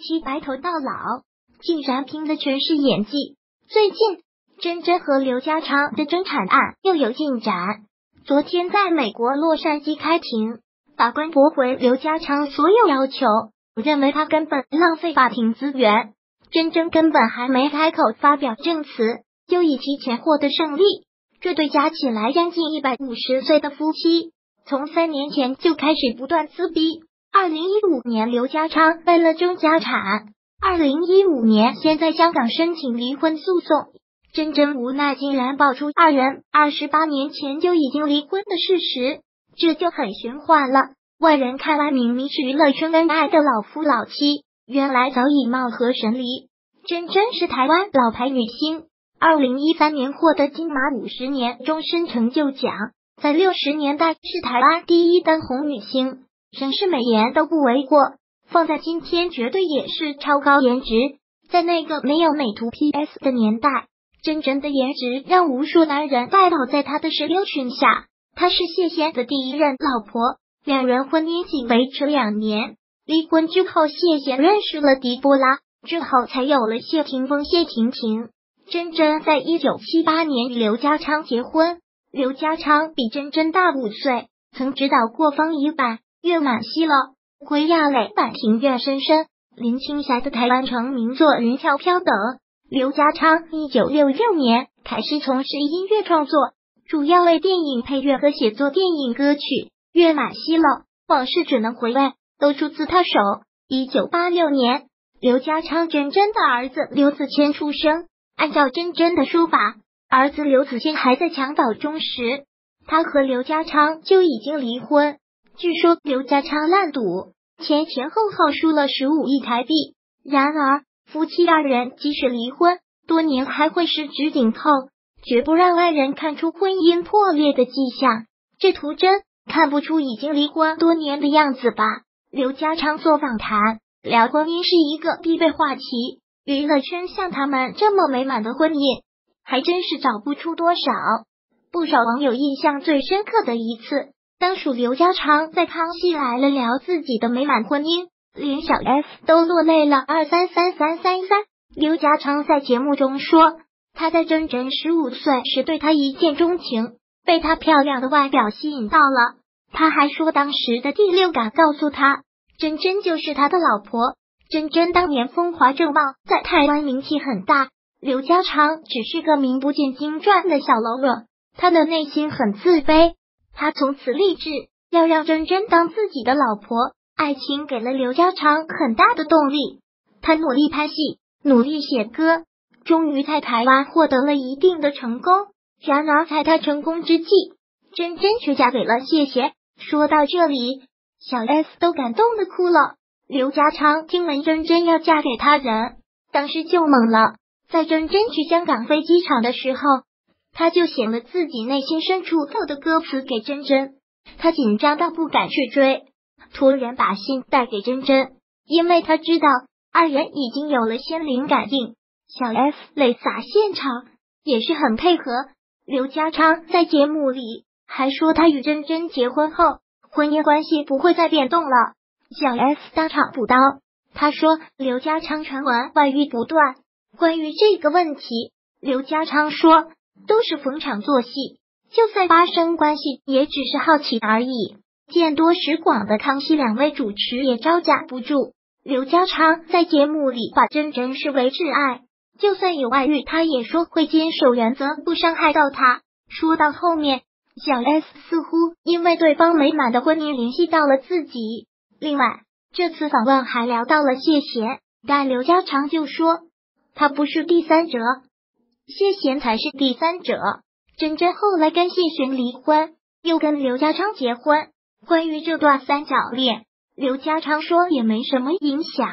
妻白头到老，竟然拼的全是演技。最近，真真和刘家昌的争产案又有进展。昨天在美国洛杉矶开庭，法官驳回刘家昌所有要求，认为他根本浪费法庭资源。真真根本还没开口发表证词，就已提前获得胜利。这对加起来将近一百五十岁的夫妻，从三年前就开始不断撕逼。二零一五年，刘家昌为了争家产，二零一五年先在香港申请离婚诉讼。真真无奈，竟然爆出二人二十八年前就已经离婚的事实，这就很玄幻了。外人看来，明明是娱乐圈恩爱的老夫老妻，原来早已貌合神离。真真是台湾老牌女星，二零一三年获得金马五十年终身成就奖，在六十年代是台湾第一当红女星。盛世美颜都不为过，放在今天绝对也是超高颜值。在那个没有美图 PS 的年代，真真的颜值让无数男人拜倒在她的石榴裙下。她是谢贤的第一任老婆，两人婚姻仅维持两年。离婚之后，谢贤认识了狄波拉，之后才有了谢霆锋、谢婷婷。真真在一九七八年与刘家昌结婚，刘家昌比真真大五岁，曾指导过方一版。月满西楼、归亚蕾版庭院深深、林青霞的台湾成名作《云飘飘》等。刘家昌一九六六年开始从事音乐创作，主要为电影配乐和写作电影歌曲。《月满西楼》往事只能回味，都出自他手。一九八六年，刘家昌真真的儿子刘子谦出生。按照真真的说法，儿子刘子谦还在襁褓中时，他和刘家昌就已经离婚。据说刘家昌烂赌，前前后后输了十五亿台币。然而夫妻二人即使离婚多年，还会十指紧扣，绝不让外人看出婚姻破裂的迹象。这图真看不出已经离婚多年的样子吧？刘家昌做访谈聊婚姻是一个必备话题，娱乐圈像他们这么美满的婚姻，还真是找不出多少。不少网友印象最深刻的一次。当属刘家昌在《康熙来了》聊自己的美满婚姻，连小 F 都落泪了。二三三三三三，刘家昌在节目中说，他在真真十五岁时对他一见钟情，被她漂亮的外表吸引到了。他还说，当时的第六感告诉他，真真就是他的老婆。真真当年风华正茂，在台湾名气很大。刘家昌只是个名不见经传的小喽啰，他的内心很自卑。他从此立志要让珍珍当自己的老婆，爱情给了刘家昌很大的动力。他努力拍戏，努力写歌，终于在台湾获得了一定的成功。然而，在他成功之际，珍珍却嫁给了谢贤。说到这里，小 S 都感动的哭了。刘家昌听闻珍珍要嫁给他人，当时就懵了。在珍珍去香港飞机场的时候。他就写了自己内心深处的歌词给真真，他紧张到不敢去追，突然把信带给真真，因为他知道二人已经有了心灵感应。小 F 泪洒现场，也是很配合。刘家昌在节目里还说，他与真真结婚后，婚姻关系不会再变动了。小 F 当场补刀，他说刘家昌传闻外遇不断。关于这个问题，刘家昌说。都是逢场作戏，就算发生关系，也只是好奇而已。见多识广的康熙两位主持也招架不住。刘家昌在节目里把真真视为挚爱，就算有外遇，他也说会坚守原则，不伤害到他。说到后面，小 S 似乎因为对方美满的婚姻联系到了自己。另外，这次访问还聊到了谢贤，但刘家昌就说他不是第三者。谢贤才是第三者。真真后来跟谢贤离婚，又跟刘家昌结婚。关于这段三角恋，刘家昌说也没什么影响，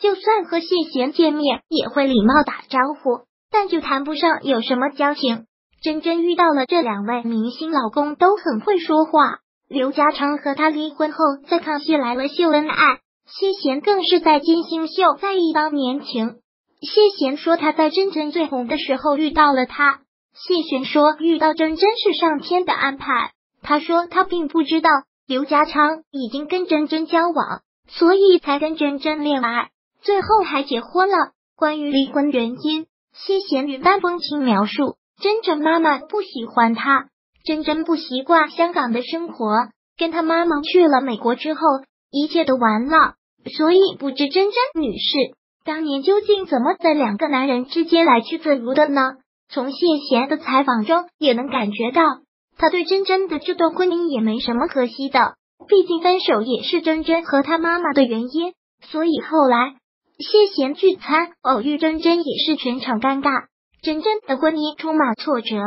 就算和谢贤见面也会礼貌打招呼，但就谈不上有什么交情。真真遇到了这两位明星老公都很会说话。刘家昌和他离婚后，在康熙来了秀恩爱，谢贤更是在金星秀在一方年情。谢贤说他在真真最红的时候遇到了他。谢贤说遇到真真是上天的安排。他说他并不知道刘家昌已经跟真真交往，所以才跟真真恋爱。最后还结婚了。关于离婚原因，谢贤云淡风轻描述：真真妈妈不喜欢他，真真不习惯香港的生活，跟他妈妈去了美国之后，一切都完了。所以不知真真女士当年究竟怎么在两个男人之间来去自如的呢？从谢贤的采访中也能感觉到，他对真真的这段婚姻也没什么可惜的。毕竟分手也是真真和他妈妈的原因，所以后来谢贤聚餐偶遇真真也是全场尴尬。真真的婚姻充满挫折，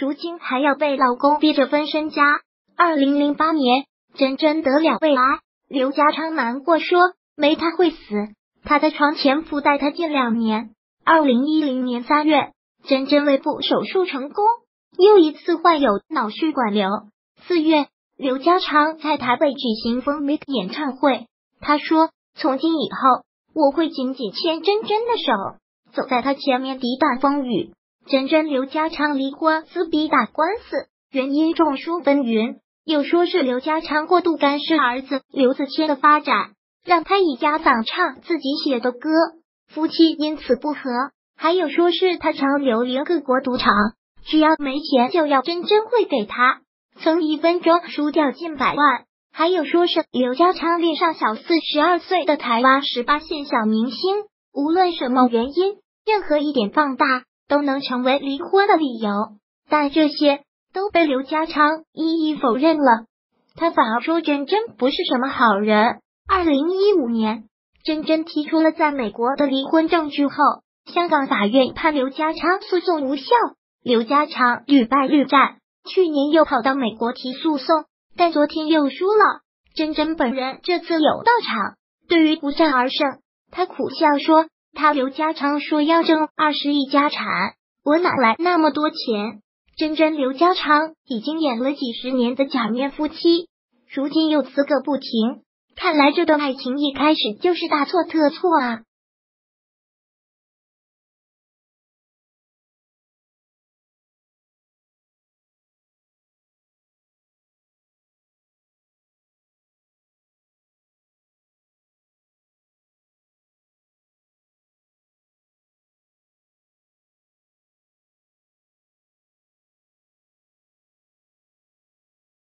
如今还要被老公逼着分身家。二零零八年，真真得了胃癌，刘家昌难过说：“没他会死。”他在床前附带他近两年。二零一零年三月，真真胃部手术成功，又一次患有脑血管瘤。四月。刘家昌在台北举行封 Make 演唱会，他说：“从今以后，我会紧紧牵真真的手，走在他前面抵挡风雨。”真真刘家昌离婚撕逼打官司，原因众说纷纭，又说是刘家昌过度干涉儿子刘子谦的发展，让他以家嗓唱自己写的歌，夫妻因此不和；还有说是他常流连各国赌场，只要没钱就要真真会给他。曾一分钟输掉近百万，还有说是刘家昌恋上小四十二岁的台湾十八线小明星，无论什么原因，任何一点放大都能成为离婚的理由，但这些都被刘家昌一一否认了。他反而说真真不是什么好人。二零一五年，真真提出了在美国的离婚证据后，香港法院判刘家昌诉讼无效，刘家昌屡败屡战。去年又跑到美国提诉讼，但昨天又输了。真真本人这次有到场，对于不战而胜，他苦笑说：“他刘家昌说要挣二十亿家产，我哪来那么多钱？”真真刘家昌已经演了几十年的假面夫妻，如今又辞个不停，看来这段爱情一开始就是大错特错啊！